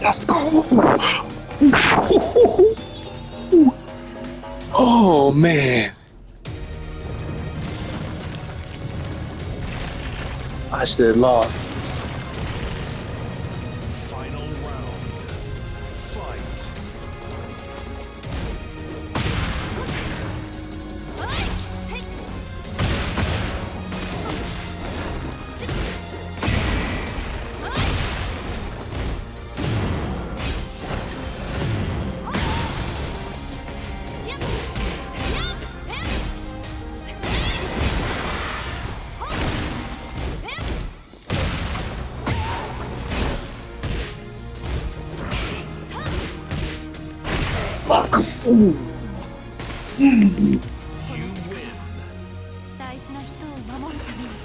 Let's go! Oh man. I should have lost. バックス、うん、大事な人を守るために。